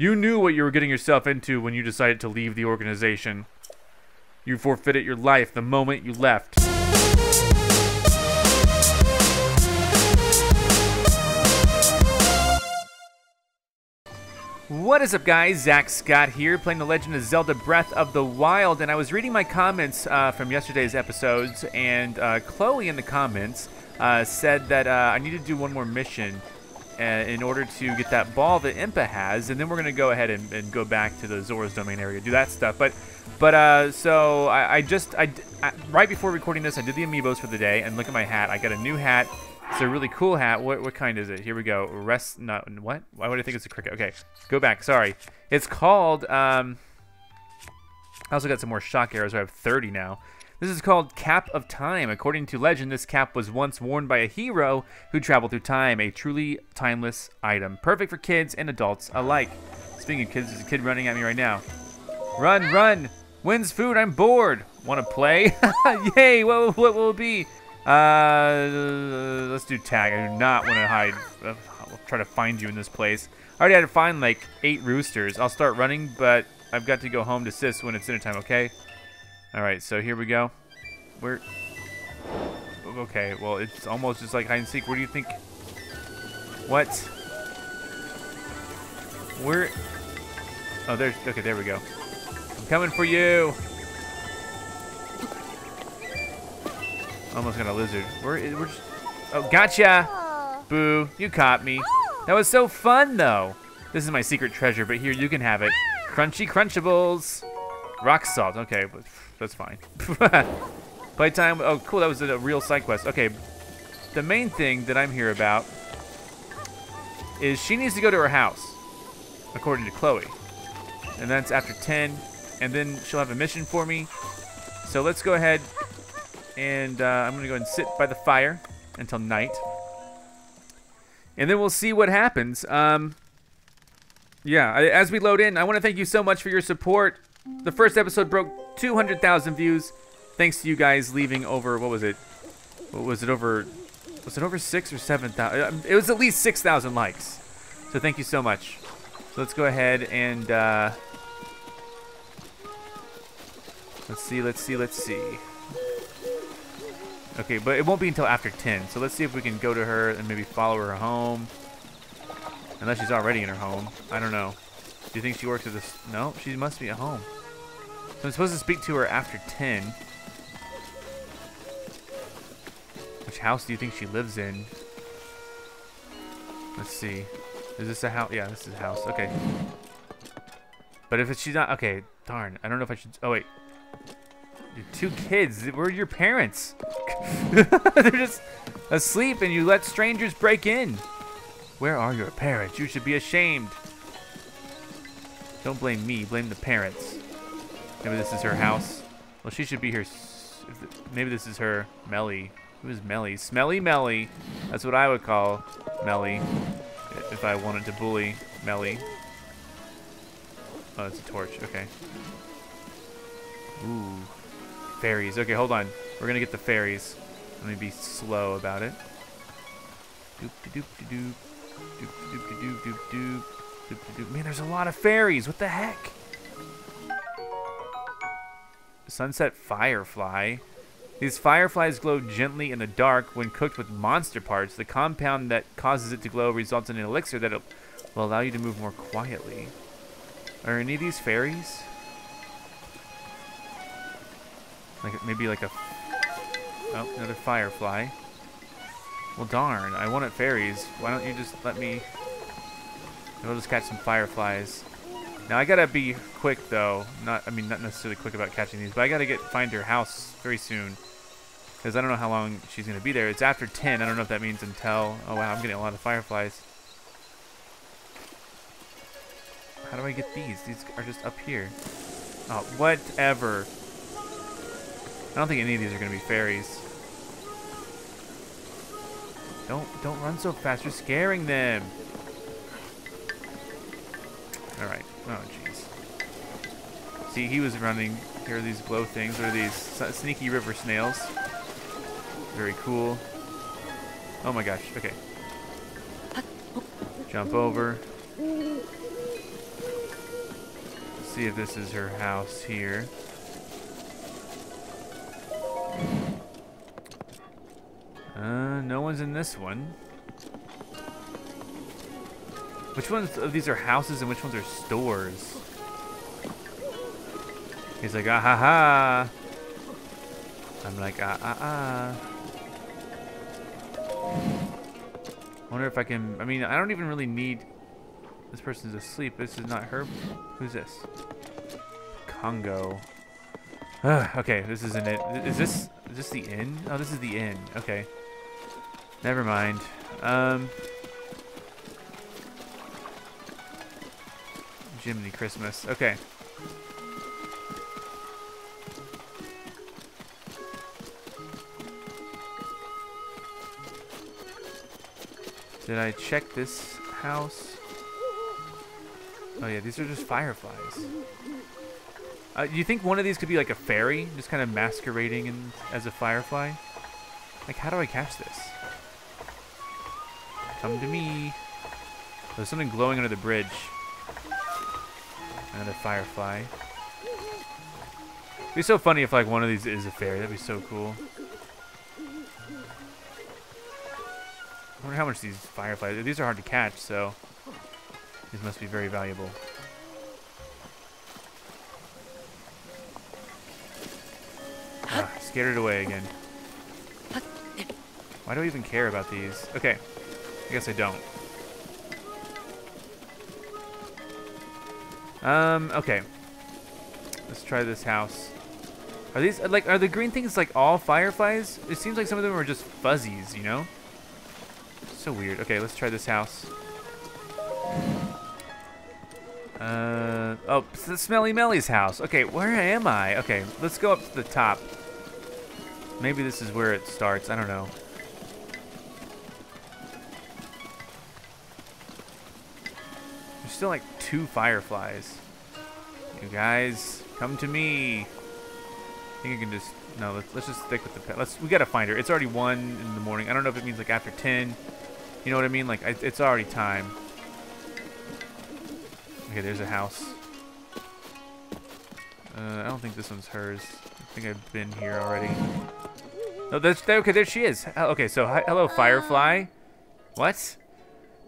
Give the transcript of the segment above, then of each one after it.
You knew what you were getting yourself into when you decided to leave the organization. You forfeited your life the moment you left. What is up, guys? Zack Scott here, playing The Legend of Zelda Breath of the Wild, and I was reading my comments uh, from yesterday's episodes, and uh, Chloe in the comments uh, said that uh, I need to do one more mission in order to get that ball that Impa has, and then we're gonna go ahead and, and go back to the Zora's Domain area, do that stuff. But, but uh, so I, I just I, I right before recording this, I did the amiibos for the day, and look at my hat. I got a new hat. It's a really cool hat. What, what kind is it? Here we go. Rest. not what? Why would I think it's a cricket? Okay, go back. Sorry. It's called. Um, I also got some more shock arrows. I have 30 now. This is called Cap of Time. According to legend, this cap was once worn by a hero who traveled through time. A truly timeless item, perfect for kids and adults alike. Speaking of kids, there's a kid running at me right now. Run, run! Wins food. I'm bored. Want to play? Yay! What, what will it be? Uh, let's do tag. I do not want to hide. I'll try to find you in this place. I already had to find like eight roosters. I'll start running, but I've got to go home to sis when it's dinner time, okay? All right, so here we go. Where? Okay, well, it's almost just like hide and seek. Where do you think? What? Where? Oh, there's. Okay, there we go. I'm coming for you. Almost got a lizard. We're, we're just, oh, gotcha! Boo, you caught me. That was so fun, though. This is my secret treasure, but here, you can have it. Crunchy Crunchables. Rock salt. Okay, that's fine. Playtime. Oh, cool. That was a real side quest. Okay, the main thing that I'm here about is she needs to go to her house, according to Chloe. And that's after 10. And then she'll have a mission for me. So let's go ahead and uh, I'm going to go and sit by the fire until night. And then we'll see what happens. Um, yeah, as we load in, I want to thank you so much for your support. The first episode broke 200,000 views. Thanks to you guys leaving over, what was it? What was it over? Was it over six or 7,000? It was at least 6,000 likes. So thank you so much. So let's go ahead and, uh, let's see, let's see, let's see. Okay, but it won't be until after 10. So let's see if we can go to her and maybe follow her home. Unless she's already in her home. I don't know. Do you think she works at this? No, she must be at home. So I'm supposed to speak to her after 10. Which house do you think she lives in? Let's see. Is this a house? Yeah, this is a house. Okay. But if it's, she's not... Okay, darn. I don't know if I should... Oh, wait. Your two kids. Where are your parents? They're just asleep and you let strangers break in. Where are your parents? You should be ashamed. Don't blame me. Blame the parents. Maybe this is her house. Well, she should be here. Maybe this is her. Melly. Who is Melly? Smelly Melly. That's what I would call Melly. If I wanted to bully Melly. Oh, it's a torch. Okay. Ooh. Fairies. Okay, hold on. We're gonna get the fairies. Let me be slow about it. Doop doop Man, there's a lot of fairies. What the heck? Sunset Firefly. These fireflies glow gently in the dark when cooked with monster parts. The compound that causes it to glow results in an elixir that will allow you to move more quietly. Are any of these fairies? Like maybe like a oh another firefly. Well darn, I wanted fairies. Why don't you just let me? I'll just catch some fireflies. Now I gotta be quick though. Not I mean not necessarily quick about catching these, but I gotta get find her house very soon. Because I don't know how long she's gonna be there. It's after 10. I don't know if that means until. Oh wow, I'm getting a lot of fireflies. How do I get these? These are just up here. Oh, whatever. I don't think any of these are to be fairies. Don't don't run so fast. You're scaring them. All right. Oh, jeez. See, he was running. Here are these glow things. Are these? Sneaky river snails. Very cool. Oh my gosh. Okay. Jump over. see if this is her house here. Uh, no one's in this one. Which ones of these are houses and which ones are stores? He's like, ah ha ha. I'm like, ah ah ah. wonder if I can, I mean, I don't even really need, this person's asleep. This is not her. Who's this? Congo. Ugh, okay, this isn't it. Is this, is this the inn? Oh, this is the inn. Okay. Never mind. Um, Jiminy Christmas. Okay. Did I check this house? Oh yeah, these are just fireflies. Uh, you think one of these could be like a fairy, just kind of masquerading in, as a firefly? Like, how do I catch this? Come to me. There's something glowing under the bridge. Another firefly. It'd be so funny if like one of these is a fairy. That'd be so cool. I wonder how much these fireflies... These are hard to catch, so... These must be very valuable. Ah, scared it away again. Why do I even care about these? Okay. I guess I don't. Um, okay. Let's try this house. Are these, like, are the green things, like, all fireflies? It seems like some of them are just fuzzies, you know? So weird. Okay, let's try this house. Uh, oh, it's the Smelly Melly's house. Okay, where am I? Okay, let's go up to the top. Maybe this is where it starts. I don't know. Still like two fireflies. You guys, come to me. I think I can just no. Let's let's just stick with the pet. Let's we gotta find her. It's already one in the morning. I don't know if it means like after ten. You know what I mean? Like, I, it's already time. Okay, there's a house. Uh, I don't think this one's hers. I think I've been here already. Oh, that's, okay, there she is. Okay, so, hi, hello, Firefly. What?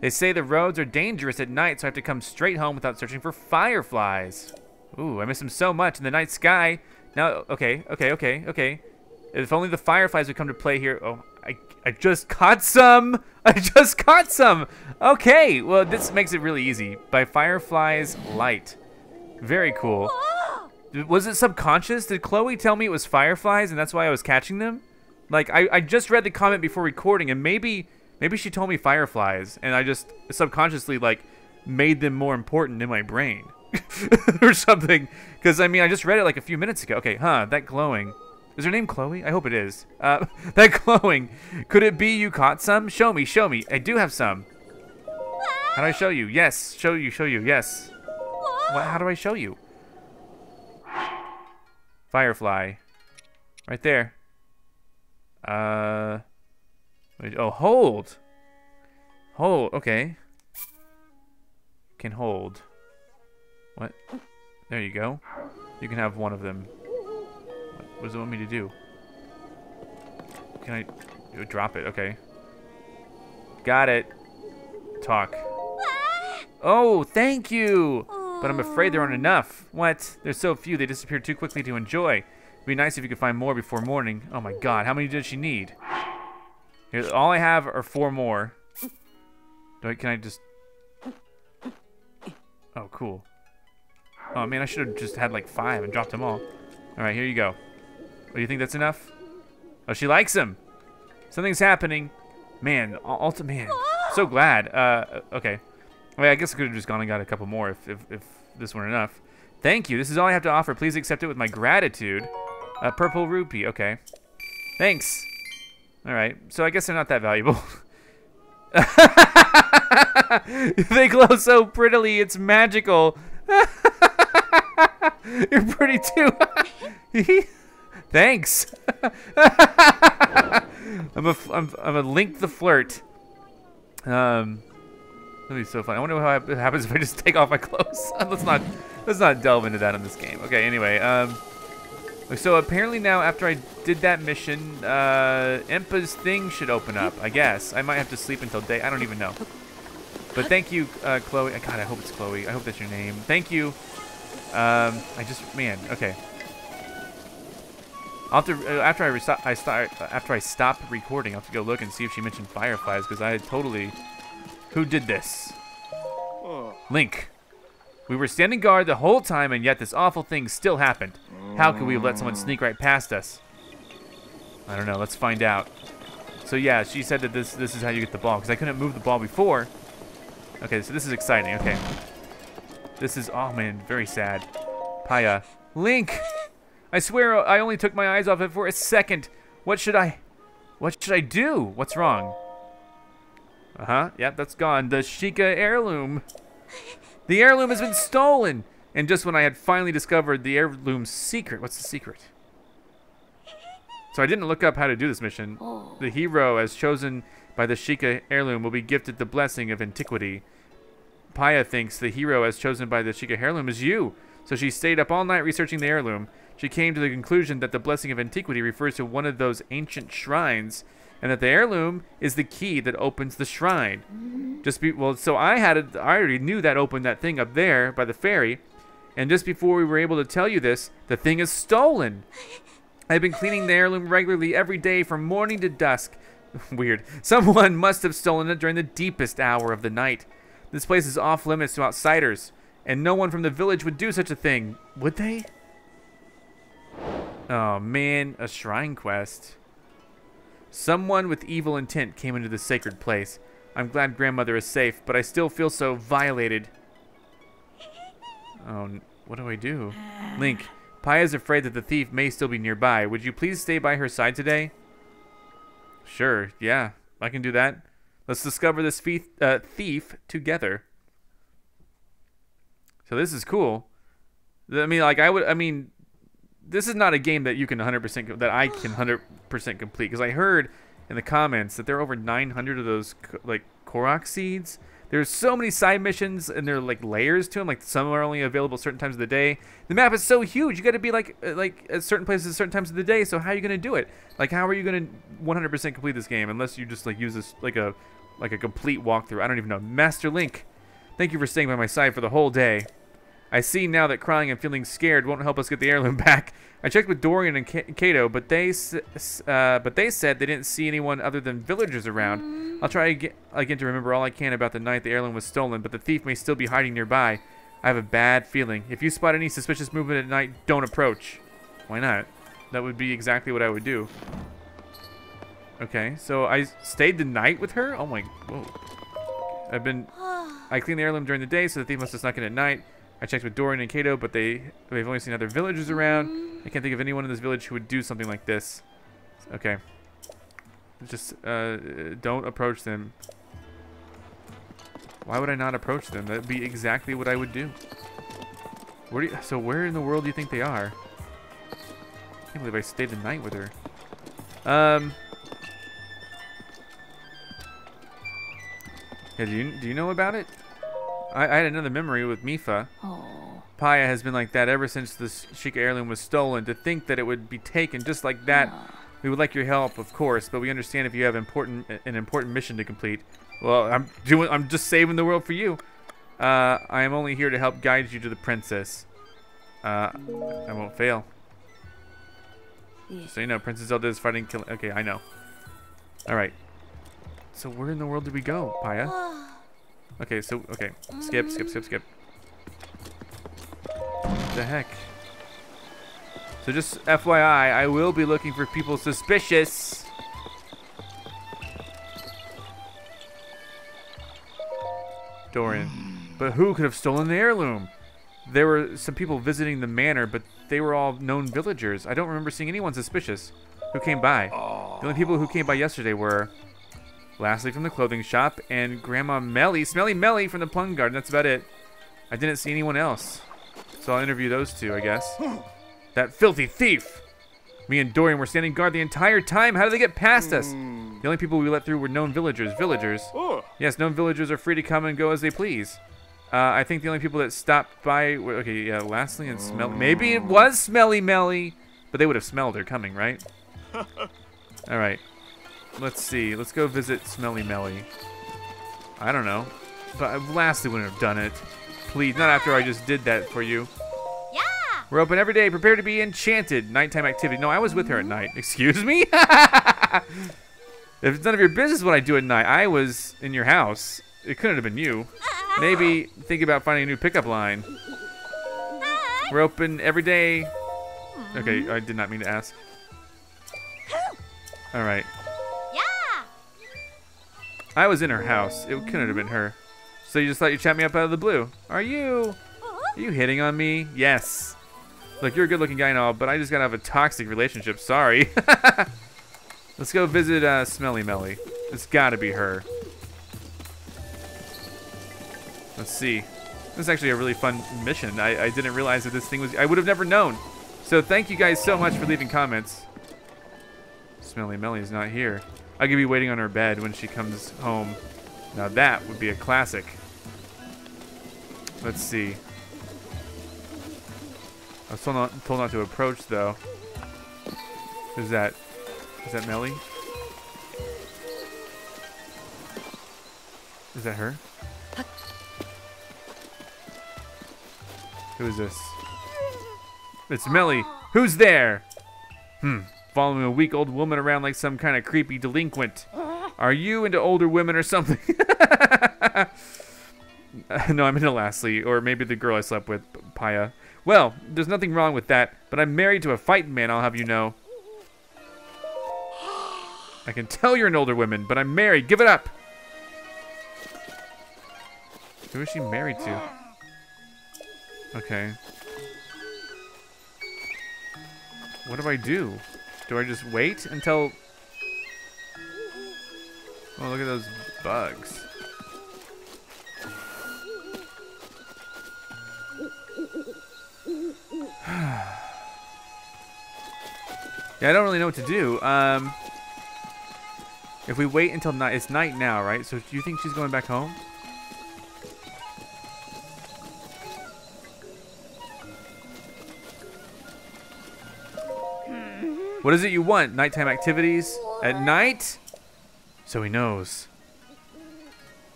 They say the roads are dangerous at night, so I have to come straight home without searching for fireflies. Ooh, I miss them so much in the night sky. Now, okay, okay, okay, okay. If only the fireflies would come to play here. Oh, I, I just caught some. I just caught some. Okay, well, this makes it really easy. By Firefly's Light. Very cool. Was it subconscious? Did Chloe tell me it was fireflies and that's why I was catching them? Like, I, I just read the comment before recording and maybe maybe she told me fireflies and I just subconsciously, like, made them more important in my brain. or something. Because, I mean, I just read it like a few minutes ago. Okay, huh, that glowing. Is her name Chloe? I hope it is. Uh, that glowing. Could it be you caught some? Show me, show me. I do have some. How do I show you? Yes, show you, show you, yes. What, how do I show you? Firefly. Right there. Uh. Oh, hold. Hold, okay. Can hold. What? There you go. You can have one of them. What does it want me to do? Can I drop it? Okay. Got it. Talk. Oh, thank you! But I'm afraid there aren't enough. What? There's so few, they disappear too quickly to enjoy. It'd be nice if you could find more before morning. Oh my god, how many does she need? Here, all I have are four more. Do I, can I just... Oh, cool. Oh man, I should have just had like five and dropped them all. Alright, here you go. Oh, you think that's enough? Oh, she likes him. Something's happening. Man, Alta, man. So glad. Uh, okay. Wait, I guess I could have just gone and got a couple more if, if, if this weren't enough. Thank you. This is all I have to offer. Please accept it with my gratitude. A purple rupee. Okay. Thanks. All right. So I guess they're not that valuable. they glow so prettily. It's magical. You're pretty too. Thanks. I'm a I'm I'm a link the flirt. Um, that'd be so fun. I wonder what happens if I just take off my clothes. let's not let's not delve into that in this game. Okay, anyway, um, so apparently now after I did that mission, uh, Impa's thing should open up, I guess. I might have to sleep until day, I don't even know. But thank you, uh, Chloe. God, I hope it's Chloe. I hope that's your name. Thank you. Um, I just, man, okay. After uh, after I, I start after I stop recording, I'll have to go look and see if she mentioned fireflies because I totally. Who did this? Oh. Link. We were standing guard the whole time, and yet this awful thing still happened. How could we have let someone sneak right past us? I don't know. Let's find out. So yeah, she said that this this is how you get the ball because I couldn't move the ball before. Okay, so this is exciting. Okay. This is, oh man, very sad. Paya. Link! I swear I only took my eyes off it for a second. What should I, what should I do? What's wrong? Uh-huh, yep, that's gone. The Sheikah heirloom. The heirloom has been stolen! And just when I had finally discovered the heirloom's secret, what's the secret? So I didn't look up how to do this mission. The hero, as chosen by the Sheikah heirloom, will be gifted the blessing of antiquity. Paya thinks the hero, as chosen by the Sheikah heirloom, is you. So she stayed up all night researching the heirloom. She came to the conclusion that the blessing of antiquity refers to one of those ancient shrines, and that the heirloom is the key that opens the shrine. Just be well, so I had it. I already knew that opened that thing up there by the ferry, and just before we were able to tell you this, the thing is stolen. I've been cleaning the heirloom regularly every day from morning to dusk. Weird. Someone must have stolen it during the deepest hour of the night. This place is off limits to outsiders, and no one from the village would do such a thing, would they? Oh man, a shrine quest. Someone with evil intent came into the sacred place. I'm glad grandmother is safe, but I still feel so violated. Oh, what do I do? Link, Paya is afraid that the thief may still be nearby. Would you please stay by her side today? Sure, yeah, I can do that. Let's discover this thief, uh, thief together. So this is cool. I mean, like I would. I mean, this is not a game that you can 100% that I can 100% complete because I heard in the comments that there are over 900 of those like Korok seeds. There's so many side missions and there are like layers to them. Like some are only available certain times of the day. The map is so huge. You got to be like uh, like at certain places at certain times of the day. So how are you gonna do it? Like how are you gonna 100% complete this game unless you just like use this like a like a complete walkthrough? I don't even know. Master Link, thank you for staying by my side for the whole day. I see now that crying and feeling scared won't help us get the heirloom back. I checked with Dorian and Cado, but they uh, but they said they didn't see anyone other than villagers around. I'll try again to remember all I can about the night the heirloom was stolen, but the thief may still be hiding nearby. I have a bad feeling. If you spot any suspicious movement at night, don't approach. Why not? That would be exactly what I would do. Okay, so I stayed the night with her? Oh my, whoa. I've been, I cleaned the heirloom during the day, so the thief must have snuck in at night. I checked with Dorian and Cado, but they they've only seen other villagers around. I can't think of anyone in this village who would do something like this. Okay. Just uh, don't approach them. Why would I not approach them? That'd be exactly what I would do. Where do you, so where in the world do you think they are? I can't believe I stayed the night with her. Um. Yeah, do you do you know about it? I, I had another memory with Mipha. Oh. Paya has been like that ever since the Sheikah heirloom was stolen. To think that it would be taken just like that. Oh. We would like your help, of course, but we understand if you have important an important mission to complete. Well, I'm doing. I'm just saving the world for you. Uh, I am only here to help guide you to the princess. Uh, I won't fail. So you know, Princess Zelda is fighting. Kill okay, I know. All right. So where in the world did we go, Paya? Okay, so, okay. Skip, skip, skip, skip. What the heck? So just FYI, I will be looking for people suspicious. Dorian. But who could have stolen the heirloom? There were some people visiting the manor, but they were all known villagers. I don't remember seeing anyone suspicious who came by. The only people who came by yesterday were Lasli, from the clothing shop, and Grandma Melly, Smelly Melly from the plum garden. That's about it. I didn't see anyone else. So I'll interview those two, I guess. that filthy thief! Me and Dorian were standing guard the entire time. How did they get past us? Hmm. The only people we let through were known villagers. Villagers? Yes, known villagers are free to come and go as they please. Uh, I think the only people that stopped by were, okay, yeah, Lasli and Smelly. Maybe it was Smelly Melly, but they would have smelled her coming, right? All right. Let's see. Let's go visit Smelly Melly. I don't know. But I Lasli wouldn't have done it. Please, not after I just did that for you. Yeah. We're open every day. Prepare to be enchanted. Nighttime activity. No, I was with her at night. Excuse me? if it's none of your business what I do at night, I was in your house. It couldn't have been you. Maybe think about finding a new pickup line. We're open every day. Okay, I did not mean to ask. All right. I was in her house. It couldn't have been her. So you just thought you chat me up out of the blue. Are you? Are you hitting on me? Yes. Look, you're a good-looking guy and all, but I just gotta have a toxic relationship. Sorry. Let's go visit uh, Smelly Melly. It's gotta be her. Let's see. This is actually a really fun mission. I, I didn't realize that this thing was... I would have never known. So thank you guys so much for leaving comments. Smelly Melly's not here. I could be waiting on her bed when she comes home. Now that would be a classic. Let's see. I was told not, told not to approach though. Is that is that Melly? Is that her? Who is this? It's Melly. Who's there? Hmm. Following a weak old woman around like some kind of creepy delinquent. Are you into older women or something? no, I'm into Lasli, or maybe the girl I slept with, Paya. Well, there's nothing wrong with that, but I'm married to a fighting man, I'll have you know. I can tell you're an older woman, but I'm married. Give it up. Who is she married to? Okay. What do I do? Do I just wait until... Oh, look at those bugs. yeah, I don't really know what to do. Um, if we wait until night, it's night now, right? So do you think she's going back home? What is it you want? Nighttime activities? At night? So he knows.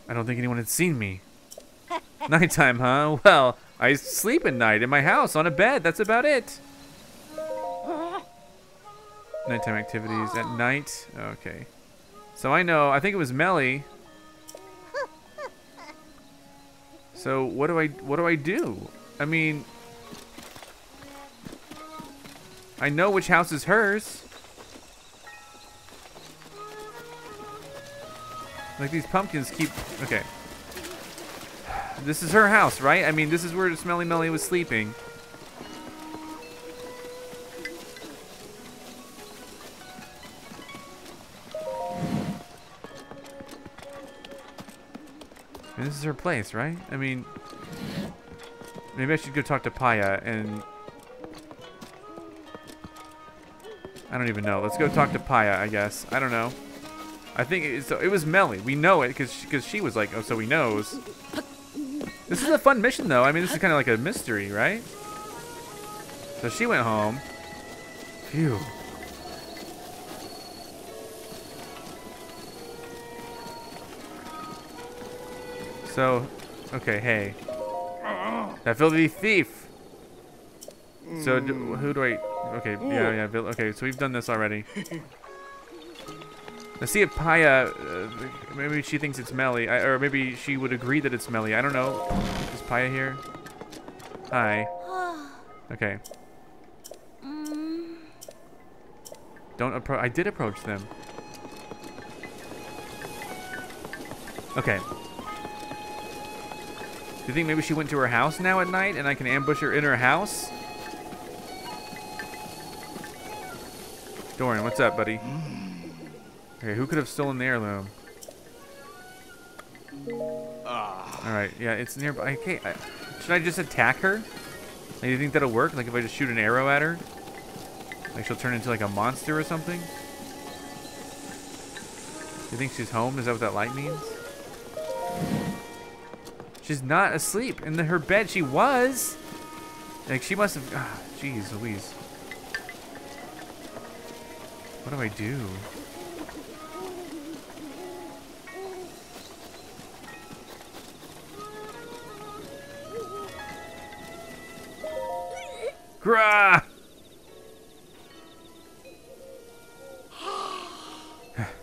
I don't think anyone had seen me. Nighttime, huh? Well, I sleep at night in my house on a bed. That's about it. Nighttime activities at night. Okay. So I know. I think it was Melly. So what do I what do I do? I mean, I know which house is hers. Like these pumpkins keep okay. This is her house, right? I mean, this is where Smelly Melly was sleeping. And this is her place, right? I mean, maybe I should go talk to Paya and... I don't even know. Let's go talk to Paya, I guess. I don't know. I think it, it was Melly. We know it because she, cause she was like, oh, so he knows. This is a fun mission, though. I mean, this is kind of like a mystery, right? So she went home. Phew. So, okay, hey. That filthy thief. So, do, who do I... Okay, yeah, yeah, Bill- okay, so we've done this already. Let's see if Paya, uh, maybe she thinks it's Melly, I, or maybe she would agree that it's Melly. I don't know. Is Paya here? Hi. Okay. Don't approach. I did approach them. Okay. Do you think maybe she went to her house now at night and I can ambush her in her house? Dorian, what's up, buddy? Okay, who could have stolen the heirloom? Alright, yeah, it's nearby. Okay, I, should I just attack her? Like, do you think that'll work? Like if I just shoot an arrow at her? Like she'll turn into like a monster or something? You think she's home? Is that what that light means? She's not asleep. In the, her bed, she was. Like, she must have... ah, Jeez Louise. What do I do? Grah!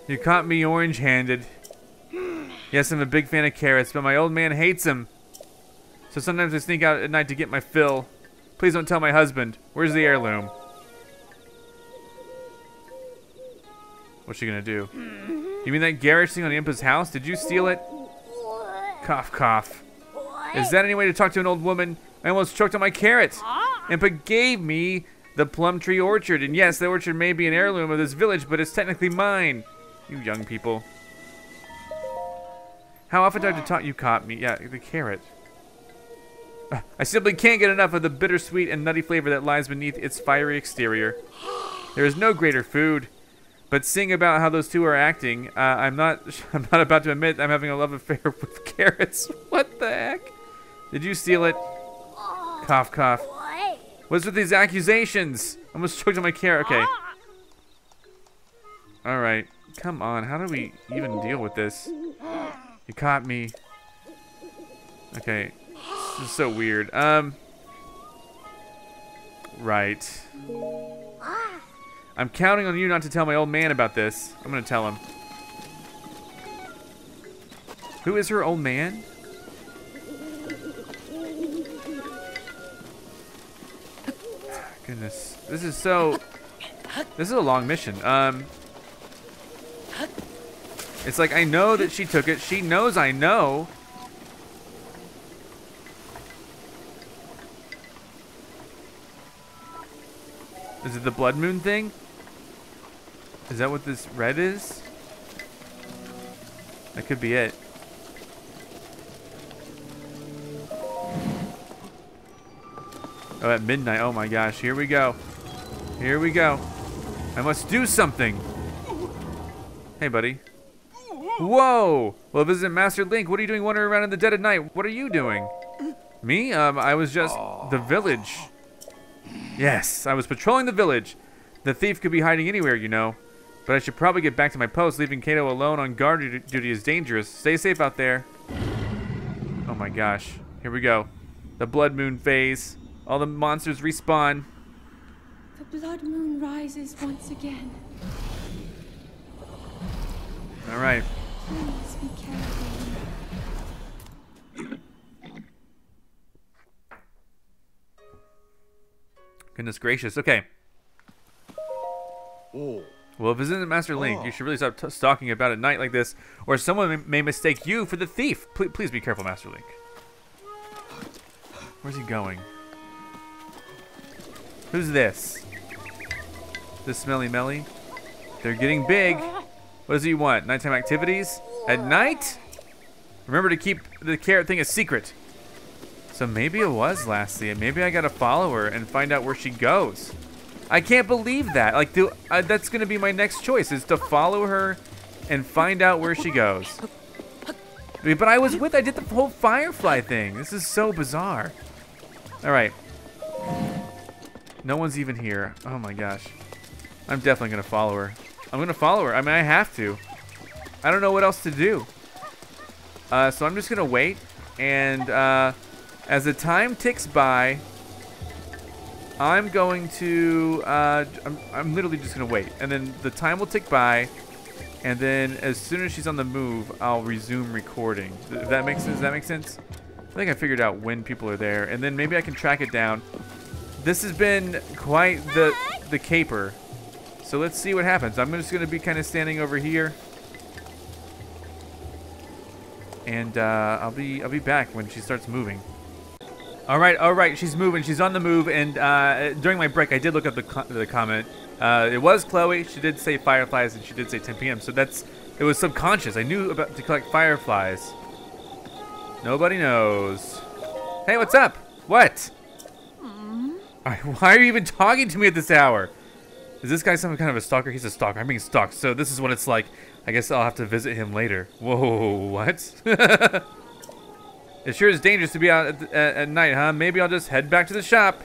You caught me orange-handed. Yes, I'm a big fan of carrots, but my old man hates them. So sometimes I sneak out at night to get my fill. Please don't tell my husband. Where's the heirloom? What's she gonna do? You mean that garage thing on Impa's house? Did you steal it? Cough, cough. Is that any way to talk to an old woman? I almost choked on my carrot. Impa gave me the plum tree orchard, and yes, the orchard may be an heirloom of this village, but it's technically mine. You young people. How often do I have to talk? You caught me. Yeah, the carrot. I simply can't get enough of the bittersweet and nutty flavor that lies beneath its fiery exterior. There is no greater food. But seeing about how those two are acting, uh, I'm not I'm not about to admit I'm having a love affair with carrots. What the heck? Did you steal it? Cough, cough. What? What's with these accusations? I almost choked on my carrot. Okay. All right. Come on. How do we even deal with this? You caught me. Okay. This is so weird. Um. Right. I'm counting on you not to tell my old man about this. I'm gonna tell him. Who is her old man? Goodness. This is so... This is a long mission. Um... It's like, I know that she took it. She knows I know. Is it the blood moon thing? Is that what this red is? That could be it. Oh, at midnight. Oh my gosh. Here we go. Here we go. I must do something. Hey, buddy. Whoa! Well, visit Master Link. What are you doing wandering around in the dead of night? What are you doing? Me? Um, I was just the village. Yes, I was patrolling the village. The thief could be hiding anywhere, you know. But I should probably get back to my post. Leaving Cado alone on guard duty is dangerous. Stay safe out there. Oh my gosh. Here we go. The Blood Moon phase. All the monsters respawn. The blood moon rises once again. All right. Please be careful. Goodness gracious. Okay. Oh. Well, if it isn't Master Link, you oh. should really stop t- stalking about at night like this, or someone may, may mistake you for the thief. Please, please be careful, Master Link. Where's he going? Who's this? This smelly melly? They're getting big. What does he want? Nighttime activities? At night? Remember to keep the carrot thing a secret. So maybe it was Lasli, and maybe I gotta follow her and find out where she goes. I can't believe that. Like, do, uh, that's gonna be my next choice is to follow her and find out where she goes. But I was with, I did the whole Firefly thing. This is so bizarre. All right. No one's even here. Oh my gosh. I'm definitely gonna follow her. I'm gonna follow her. I mean, I have to. I don't know what else to do. Uh, so I'm just gonna wait, and uh, as the time ticks by, I'm going to. Uh, I'm, I'm literally just gonna wait, and then the time will tick by, and then as soon as she's on the move, I'll resume recording. Does that make sense? Does that make sense? I think I figured out when people are there, and then maybe I can track it down. This has been quite the the caper. So let's see what happens. I'm just gonna be kind of standing over here, and uh, I'll be I'll be back when she starts moving. All right, all right, she's moving. She's on the move, and uh, during my break, I did look up the co the comment. Uh, it was Chloe. She did say fireflies, and she did say 10 p.m. So that's it was subconscious. I knew about to collect fireflies. Nobody knows. Hey, what's up? What? Why are you even talking to me at this hour? Is this guy some kind of a stalker? He's a stalker. I'm being stalked. So this is what it's like. I guess I'll have to visit him later. Whoa, what? It sure is dangerous to be out at, at, at night, huh? Maybe I'll just head back to the shop.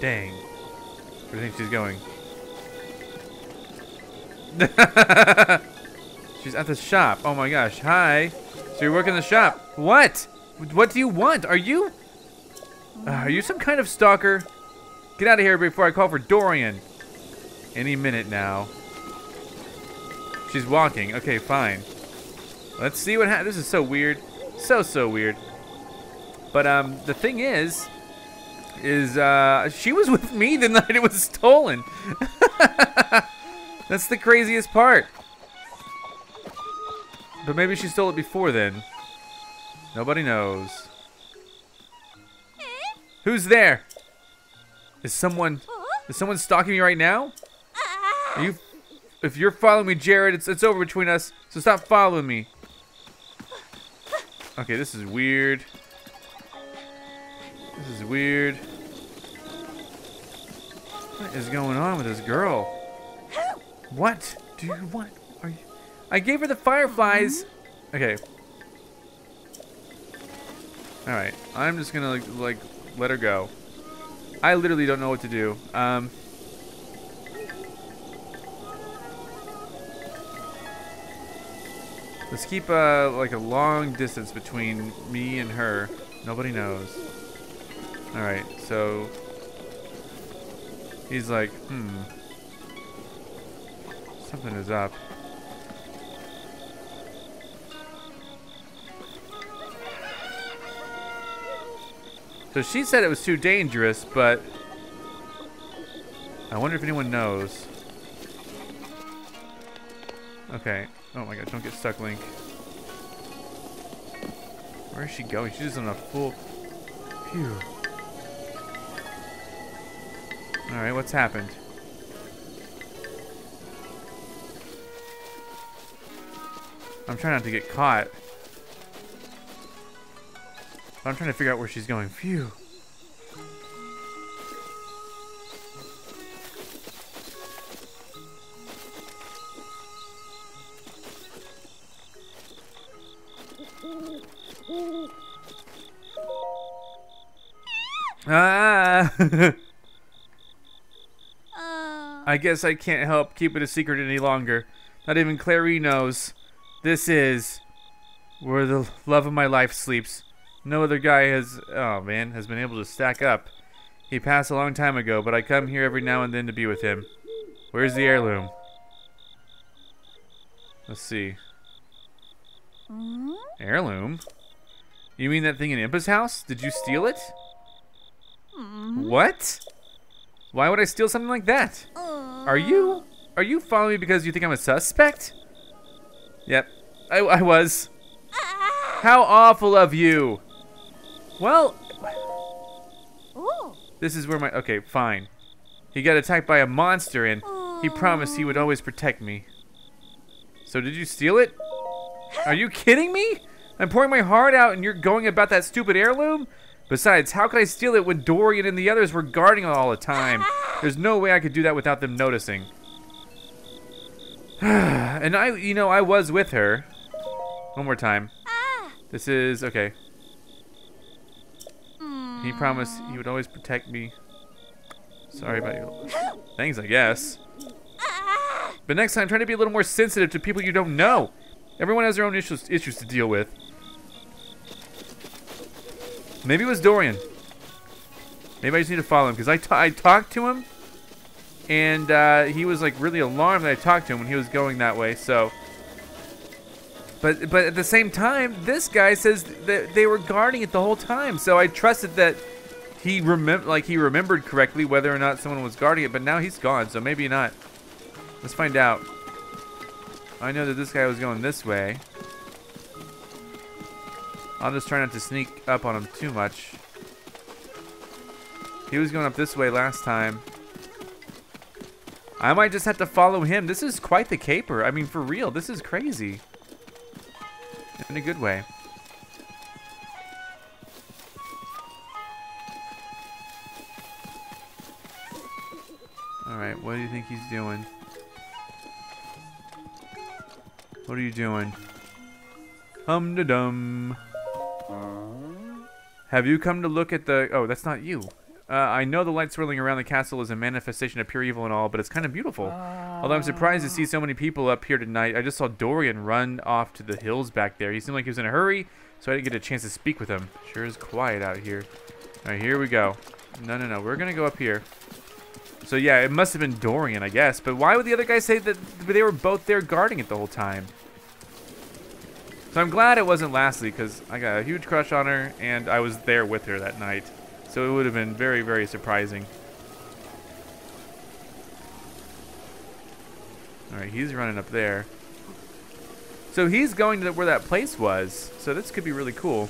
Dang. Where do you think she's going? she's at the shop. Oh my gosh. Hi. So you're working the shop. What? What do you want? Are you... Uh, are you some kind of stalker? Get out of here before I call for Dorian. Any minute now. She's walking. Okay, fine. Let's see what happens. This is so weird. So, so weird. But, um, the thing is, is, uh, she was with me the night it was stolen. That's the craziest part. But maybe she stole it before then. Nobody knows. Who's there? Is someone is someone stalking me right now? Are you if you're following me, Jared, it's it's over between us. So stop following me. Okay, this is weird. This is weird. What is going on with this girl? What do you want? Are you? I gave her the fireflies. Okay. All right. I'm just gonna like, like let her go. I literally don't know what to do. Um. Let's keep uh, like a long distance between me and her. Nobody knows. All right. So he's like, hmm. Something is up. So she said it was too dangerous, but I wonder if anyone knows. Okay. Oh my god, don't get stuck, Link. Where is she going? She's on a full... Phew. Alright, what's happened? I'm trying not to get caught. I'm trying to figure out where she's going. Phew. I guess I can't help keep it a secret any longer. Not even Claree knows. This is where the love of my life sleeps. No other guy has, oh man, has been able to stack up. He passed a long time ago, but I come here every now and then to be with him. Where's the heirloom? Let's see. Mm-hmm. Heirloom? You mean that thing in Impa's house? Did you steal it? Mm. What? Why would I steal something like that? Are you mm. are you following me because you think I'm a suspect? Yep, I, I was. Ah. How awful of you. Well, this is where my okay, fine. He got attacked by a monster and he promised he would mm. always protect me. So did you steal it? Are you kidding me? I'm pouring my heart out and you're going about that stupid heirloom? Besides, how could I steal it when Dorian and the others were guarding it all the time? There's no way I could do that without them noticing. and I, you know, I was with her. One more time. This is, okay. He promised he would always protect me. Sorry about your things, I guess. But next time, try to be a little more sensitive to people you don't know. Everyone has their own issues, issues to deal with. Maybe it was Dorian. Maybe I just need to follow him because I, I talked to him and uh, he was like really alarmed that I talked to him when he was going that way. So, but but at the same time, this guy says that they were guarding it the whole time. So I trusted that he remember like he remembered correctly whether or not someone was guarding it. But now he's gone, so maybe not. Let's find out. I know that this guy was going this way. I'll just try not to sneak up on him too much. He was going up this way last time. I might just have to follow him. This is quite the caper. I mean, for real, this is crazy. In a good way. Alright, what do you think he's doing? What are you doing? Hum da dum. Have you come to look at the? Oh, that's not you. Uh, I know the light swirling around the castle is a manifestation of pure evil and all, but it's kind of beautiful. Although I'm surprised to see so many people up here tonight. I just saw Dorian run off to the hills back there. He seemed like he was in a hurry, so I didn't get a chance to speak with him. Sure is quiet out here. All right, here we go. No, no, no. We're gonna go up here. So yeah, it must have been Dorian, I guess. But why would the other guy say that they were both there guarding it the whole time? So I'm glad it wasn't Lasli, because I got a huge crush on her, and I was there with her that night. So it would have been very, very surprising. Alright, he's running up there. So he's going to where that place was. So this could be really cool.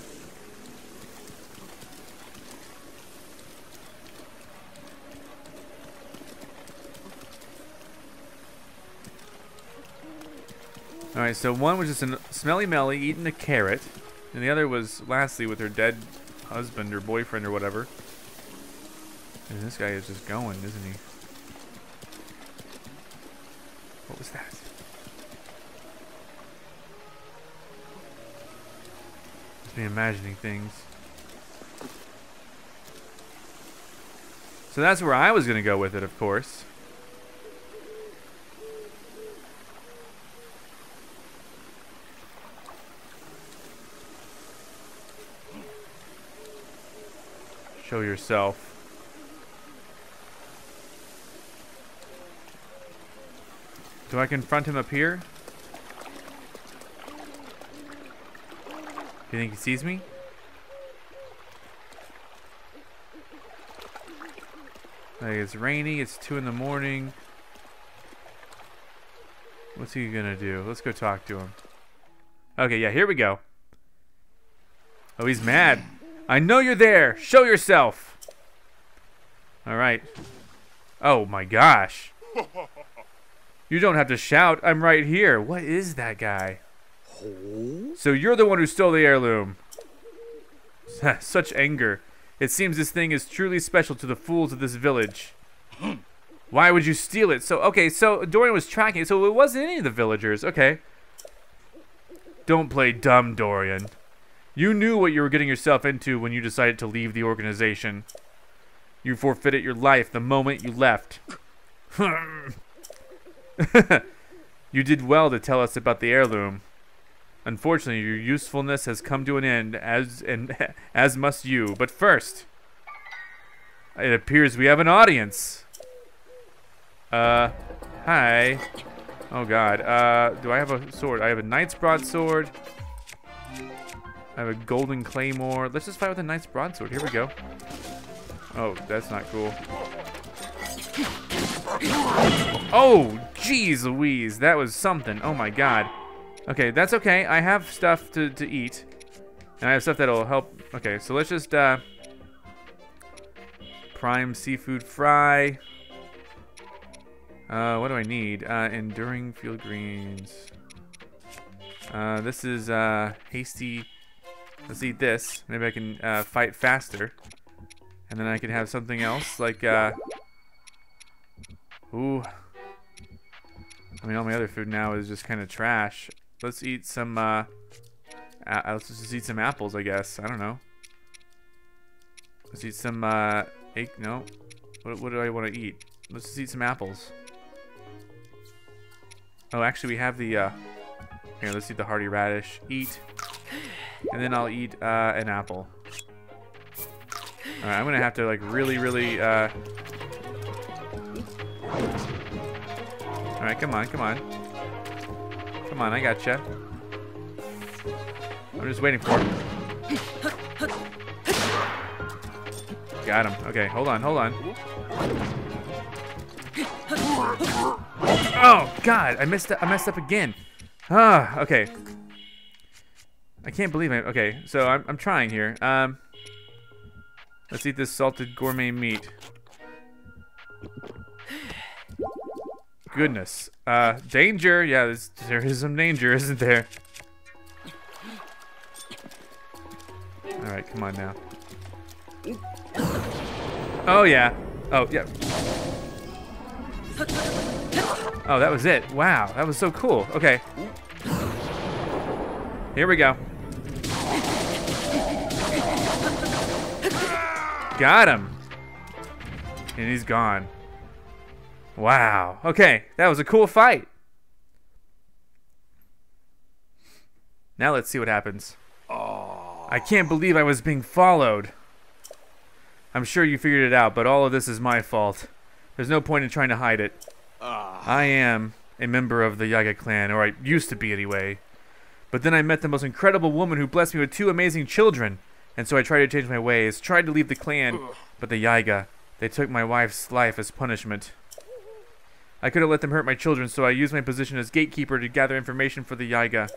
Alright, so one was just a smelly Melly eating a carrot, and the other was Lasli with her dead husband or boyfriend or whatever. And this guy is just going, isn't he? What was that? Just me imagining things. So that's where I was going to go with it, of course. Show yourself. Do I confront him up here? Do you think he sees me? Like it's rainy, it's 2 in the morning. What's he gonna do? Let's go talk to him. Okay, yeah, here we go. Oh, he's mad. I know you're there. Show yourself. All right. Oh my gosh. You don't have to shout. I'm right here. What is that guy? So you're the one who stole the heirloom. Such anger. It seems this thing is truly special to the fools of this village. Why would you steal it? So, okay, so Dorian was tracking it. So it wasn't any of the villagers. Okay. Don't play dumb, Dorian. You knew what you were getting yourself into when you decided to leave the organization. You forfeited your life the moment you left. you did well to tell us about the heirloom. Unfortunately, your usefulness has come to an end, as and as must you. But first, it appears we have an audience. Uh, hi. Oh God. Uh, do I have a sword? I have a knight's broadsword. I have a golden claymore. Let's just fight with a nice broadsword. Here we go. Oh, that's not cool. Oh, jeez Louise. That was something. Oh my god. Okay, that's okay. I have stuff to, to eat. And I have stuff that'll help. Okay, so let's just, uh... Prime seafood fry. Uh, what do I need? Uh, enduring field greens. Uh, this is, uh, hasty Let's eat this. Maybe I can uh, fight faster. And then I can have something else, like, uh... Ooh. I mean, all my other food now is just kind of trash. Let's eat some, uh... let's just eat some apples, I guess. I don't know. Let's eat some, uh... Egg, no. What, what do I want to eat? Let's just eat some apples. Oh, actually, we have the, uh... Here, let's eat the hardy radish. Eat. And then I'll eat uh, an apple. Alright, I'm gonna have to like really, really, uh... Alright, come on, come on. Come on, I got gotcha. I'm just waiting for him. Got him. Okay, hold on, hold on. Oh, God, I messed up, I messed up again. Ah, okay. I can't believe it. Okay, so I'm, I'm trying here. Um, let's eat this salted gourmet meat. Goodness. Uh, danger. Yeah, there is some danger, isn't there? All right, come on now. Oh, yeah. Oh, yeah. Oh, that was it. Wow, that was so cool. Okay. Here we go. Got him. And he's gone. Wow. Okay, that was a cool fight. Now let's see what happens. Oh. I can't believe I was being followed. I'm sure you figured it out, but all of this is my fault. There's no point in trying to hide it. Ah. I am a member of the Yiga clan, or I used to be anyway. But then I met the most incredible woman who blessed me with two amazing children. And so I tried to change my ways, tried to leave the clan, but the Yiga, they took my wife's life as punishment. I couldn't let them hurt my children, so I used my position as gatekeeper to gather information for the Yiga.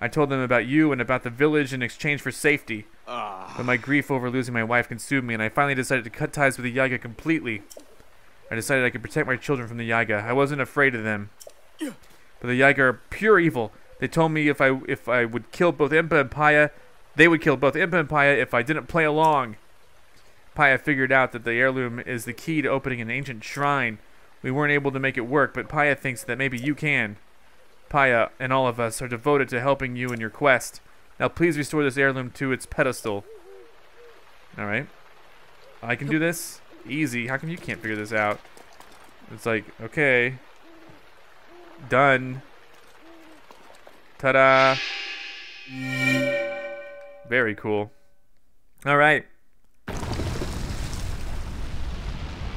I told them about you and about the village in exchange for safety. Ah. But my grief over losing my wife consumed me, and I finally decided to cut ties with the Yiga completely. I decided I could protect my children from the Yiga. I wasn't afraid of them. But the Yiga are pure evil. They told me if I if I would kill both Impa and Paya, they would kill both Impa and Paya if I didn't play along. Paya figured out that the heirloom is the key to opening an ancient shrine. We weren't able to make it work, but Paya thinks that maybe you can. Paya and all of us are devoted to helping you in your quest. Now please restore this heirloom to its pedestal. Alright. I can do this? Easy. How come you can't figure this out? It's like, okay. Done. Ta-da. Very cool. Alright.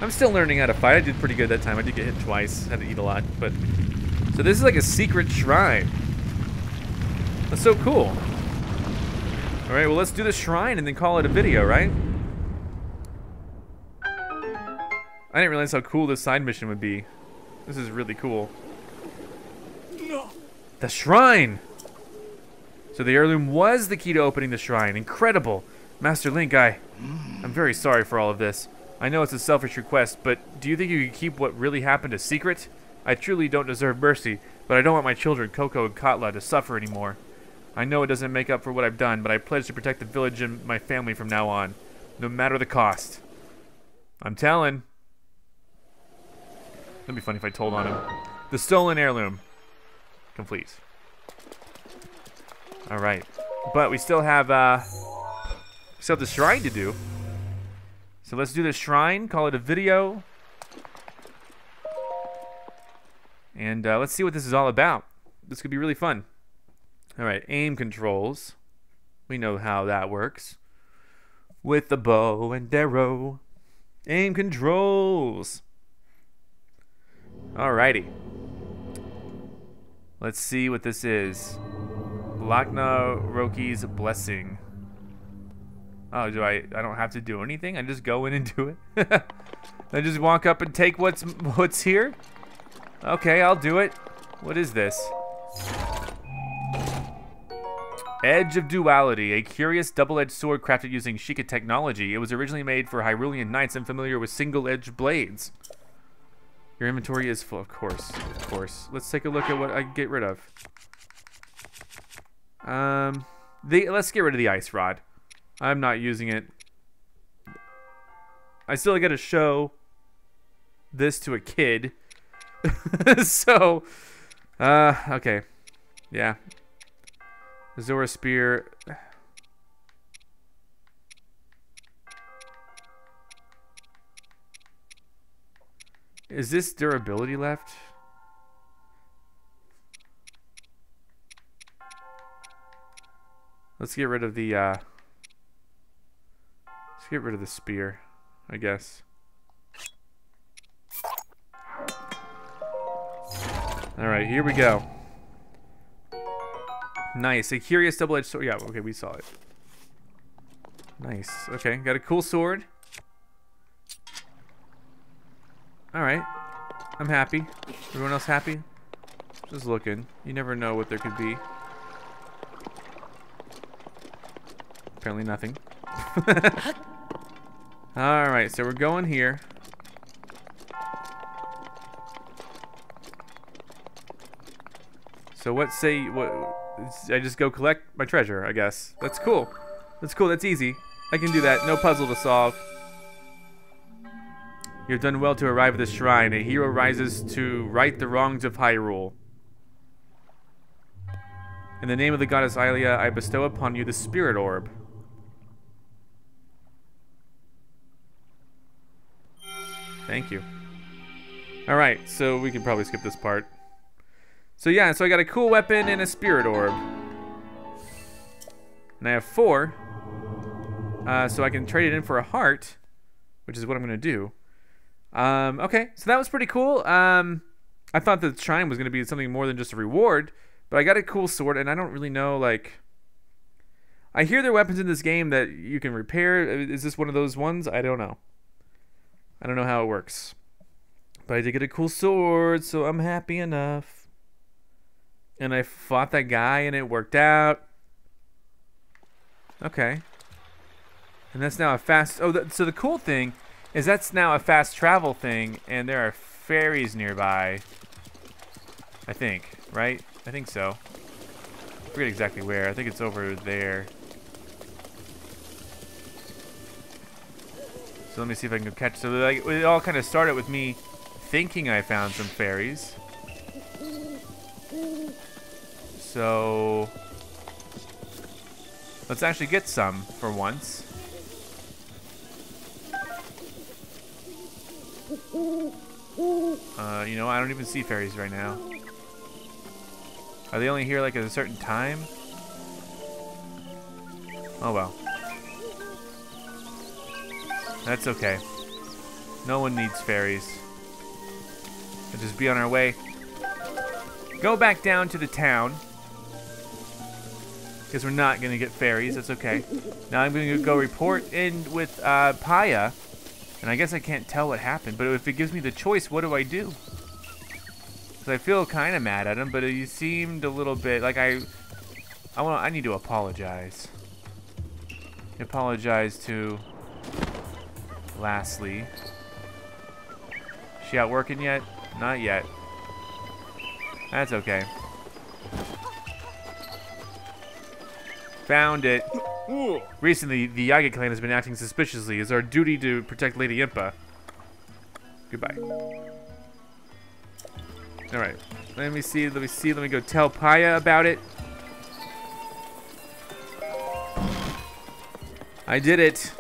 I'm still learning how to fight. I did pretty good that time. I did get hit twice. Had to eat a lot, but... So this is like a secret shrine. That's so cool. Alright, well let's do the shrine and then call it a video, right? I didn't realize how cool this side mission would be. This is really cool. The shrine! So the heirloom was the key to opening the shrine. Incredible! Master Link, I... I'm very sorry for all of this. I know it's a selfish request, but do you think you could keep what really happened a secret? I truly don't deserve mercy, but I don't want my children, Koko and Cottla, to suffer anymore. I know it doesn't make up for what I've done, but I pledge to protect the village and my family from now on, no matter the cost. I'm telling. That'd be funny if I told on him. The stolen heirloom. Complete. Alright. But we still have, uh... Still have the shrine to do. So let's do the shrine, call it a video. And uh, let's see what this is all about. This could be really fun. Alright, aim controls. We know how that works. With the bow and arrow. Aim controls. Alrighty. Let's see what this is. Lakna Rokee's Blessing. Oh, do I? I don't have to do anything. I just go in and do it. I just walk up and take what's what's here. Okay, I'll do it. What is this? Edge of Duality, a curious double-edged sword crafted using Sheikah technology. It was originally made for Hyrulean knights unfamiliar with single-edged blades. Your inventory is full, of course, of course. Let's take a look at what I can get rid of. Um, the let's get rid of the ice rod. I'm not using it. I still got to show this to a kid. so, uh, okay. Yeah. Zora Spear. Is this durability left? Let's get rid of the, uh... Let's get rid of the spear, I guess. Alright, here we go. Nice. A curious double-edged sword. Yeah, okay, we saw it. Nice. Okay, got a cool sword. Alright. I'm happy. Everyone else happy? Just looking. You never know what there could be. Apparently nothing. Alright, so we're going here. So what say what I just go collect my treasure, I guess. That's cool. That's cool, that's easy. I can do that. No puzzle to solve. You have done well to arrive at this shrine. A hero rises to right the wrongs of Hyrule. In the name of the goddess Hylia, I bestow upon you the Spirit Orb. Thank you. All right, so we can probably skip this part. So yeah, so I got a cool weapon and a spirit orb. And I have four. Uh, so I can trade it in for a heart, which is what I'm going to do. Um, okay, so that was pretty cool. Um, I thought the shrine was going to be something more than just a reward, but I got a cool sword, and I don't really know, like... I hear there are weapons in this game that you can repair. Is this one of those ones? I don't know. I don't know how it works. But I did get a cool sword, so I'm happy enough. And I fought that guy, and it worked out. Okay. And that's now a fast... Oh, so the cool thing is that's now a fast travel thing, and there are ferries nearby. I think, right? I think so. I forget exactly where. I think it's over there. Let me see if I can catch. So like, it all kind of started with me thinking I found some fairies. So let's actually get some for once. Uh, you know, I don't even see fairies right now. Are they only here like at a certain time? Oh well. That's okay. No one needs fairies. We'll just be on our way. Go back down to the town. Because we're not going to get fairies. That's okay. Now I'm going to go report in with uh, Paya. And I guess I can't tell what happened. But if it gives me the choice, what do I do? Because I feel kind of mad at him. But he seemed a little bit like I... I want. I need to apologize. Apologize to Lasli. She out working yet? Not yet. That's okay. Found it. Recently, the Yiga clan has been acting suspiciously. It's our duty to protect Lady Impa. Goodbye. Alright. Let me see, let me see, let me go tell Paya about it. I did it.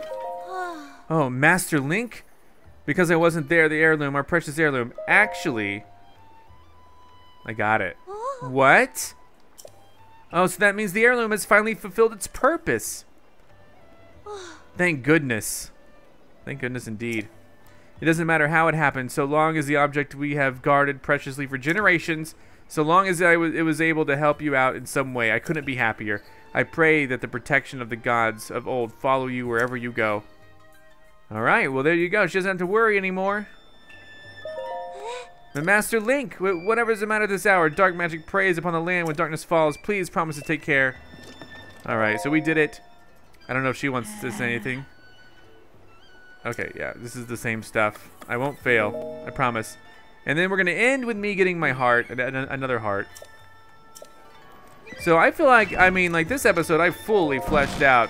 Oh, Master Link? Because I wasn't there, the heirloom, our precious heirloom. Actually, I got it. What? Oh, so that means the heirloom has finally fulfilled its purpose. Thank goodness. Thank goodness indeed. It doesn't matter how it happened, so long as the object we have guarded preciously for generations, so long as I it was able to help you out in some way, I couldn't be happier. I pray that the protection of the gods of old follow you wherever you go. Alright, well there you go. She doesn't have to worry anymore. The Master Link, whatever's the matter this hour, dark magic preys upon the land when darkness falls. Please promise to take care. Alright, so we did it. I don't know if she wants to say anything. Okay, yeah, this is the same stuff. I won't fail, I promise. And then we're to end with me getting my heart, another heart. So I feel like, I mean, like this episode, I fully fleshed out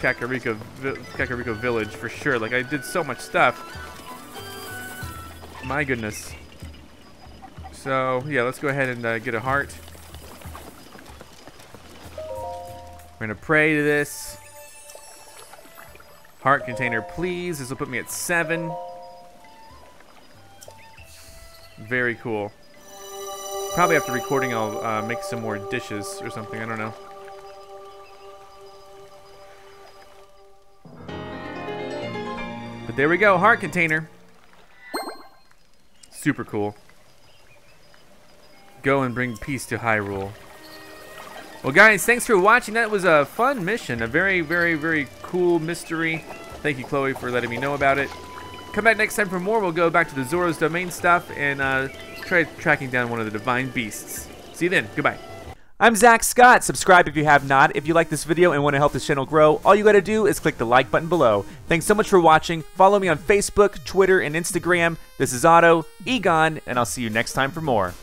Kakariko, Kakariko Village for sure. Like, I did so much stuff. My goodness. So, yeah, let's go ahead and uh, get a heart. We're going to pray to this. Heart container, please. This will put me at seven. Very cool. Probably after recording, I'll uh, make some more dishes or something. I don't know. There we go, heart container. Super cool. Go and bring peace to Hyrule. Well, guys, thanks for watching. That was a fun mission. A very, very, very cool mystery. Thank you, Chloe, for letting me know about it. Come back next time for more. We'll go back to the Zora's Domain stuff and uh, try tracking down one of the Divine Beasts. See you then. Goodbye. I'm Zack Scott. Subscribe if you have not. If you like this video and want to help this channel grow, all you got to do is click the like button below. Thanks so much for watching. Follow me on Facebook, Twitter, and Instagram. This is Otto, Egon, and I'll see you next time for more.